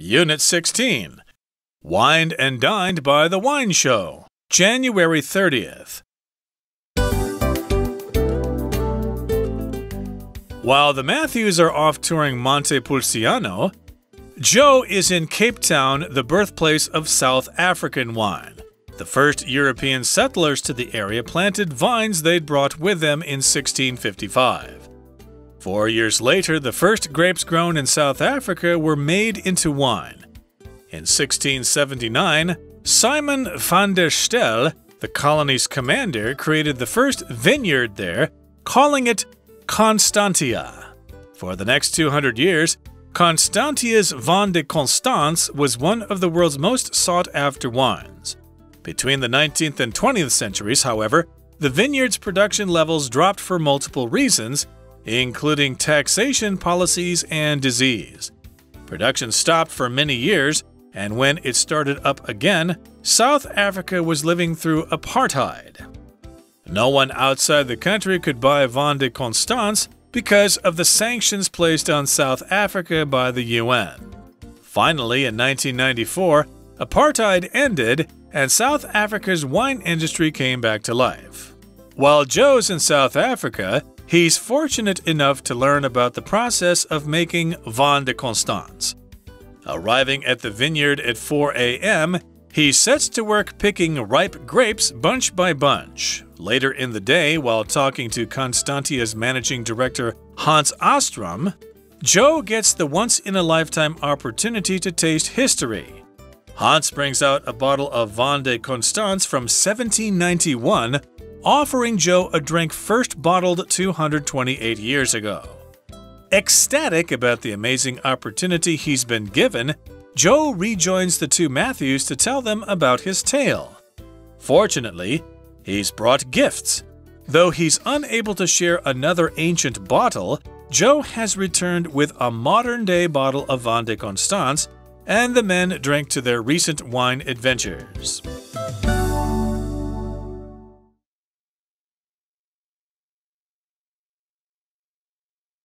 Unit 16 Wined and Dined by the Wine Show, January 30th. While the Matthews are off touring Montepulciano, Joe is in Cape Town, the birthplace of South African wine. The first European settlers to the area planted vines they'd brought with them in 1655. Four years later, the first grapes grown in South Africa were made into wine. In 1679, Simon van der Stel, the colony's commander, created the first vineyard there, calling it Constantia. For the next 200 years, Constantia's Vin de Constance was one of the world's most sought after wines. Between the 19th and 20th centuries, however, the vineyard's production levels dropped for multiple reasons, including taxation policies and disease. Production stopped for many years, and when it started up again, South Africa was living through apartheid. No one outside the country could buy Vin de Constance because of the sanctions placed on South Africa by the UN. Finally, in 1994, apartheid ended and South Africa's wine industry came back to life. While Joe's in South Africa, he's fortunate enough to learn about the process of making Vin de Constance. Arriving at the vineyard at 4 a.m., he sets to work picking ripe grapes bunch by bunch. Later in the day, while talking to Constantia's managing director Hans Ostrom, Joe gets the once in a lifetime opportunity to taste history Hans brings out a bottle of Vin de Constance from 1791, offering Joe a drink first bottled 228 years ago. Ecstatic about the amazing opportunity he's been given, Joe rejoins the two Matthews to tell them about his tale. Fortunately, he's brought gifts. Though he's unable to share another ancient bottle, Joe has returned with a modern day bottle of Vin de Constance and the men drank to their recent wine adventures.